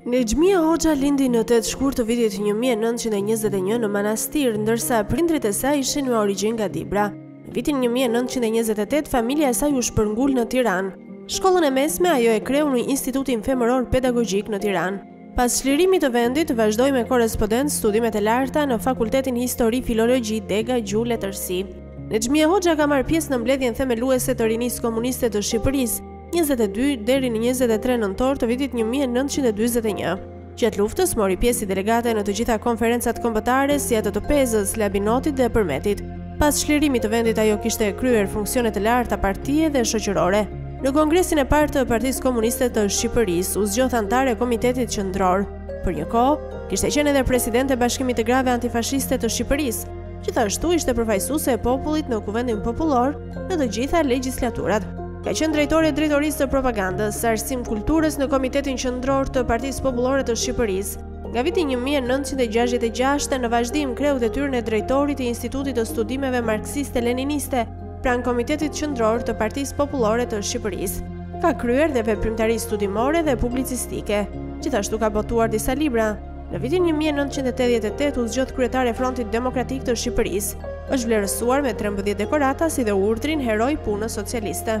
Nexhmije Hoxha lindi në 8 shkurt të vitit 1921 në Manastir, ndërsa prindërit e saj ishin me origjinë nga Dibra. Në vitin 1928 familja e saj u shpërngul në Tiranë. Shkollën e mesme ajo e kreu në Institutin Femëror Pedagogjik në Tiranë. Pas çlirimit të vendit, vazhdoi me korrespondencë studimet e larta në Fakultetin Histori Filologji Dega Gjuhë Letërsi. Nexhmije Hoxha ka marrë pjesë në mbledhjen themeluese të Rinisë Komuniste të Shqipërisë, 22 deri në 23 nëntor të vitit 1941. Gjatë luftës mori pjesë si delegate në të gjitha konferencat kombëtare si atë të Pezës, Labinotit dhe Përmetit. Pas çlirimit të vendit ajo kishte kryer funksione të larta partie dhe shoqërore. Në Kongresin e parë të Partisë Komuniste të Shqipërisë u zgjodh anëtare e Komitetit Qendror. Për një kohë, kishte qenë edhe presidente e Bashkimit të Grave Antifashiste të Shqipërisë, Gjithashtu ishte përfaqësuese e popullit në Kuvendin Popullor në të gjitha legjislaturat. Ka qenë drejtore e Drejtorisë të Propagandës së Arsim Kulturës në Komitetin Qendror të Partisë Popullore të Shqipërisë. Nga viti 1966 e në vazhdim kreu detyrën e drejtorit të Institutit të Studimeve Marksiste-Leniniste pranë Komitetit Qendror të Partisë Popullore të Shqipërisë. Ka kryer dhe veprimtari studimore dhe publicistike. Gjithashtu ka botuar disa libra. Në vitin një mijë e nëntëqind e tetëdhjetë e tetë u zgjodh kryetare e Frontit Demokratik të Shqipërisë. Është vlerësuar me trembëdhjetë dekorata si dhe urdhrin Hero i Punës Socialiste.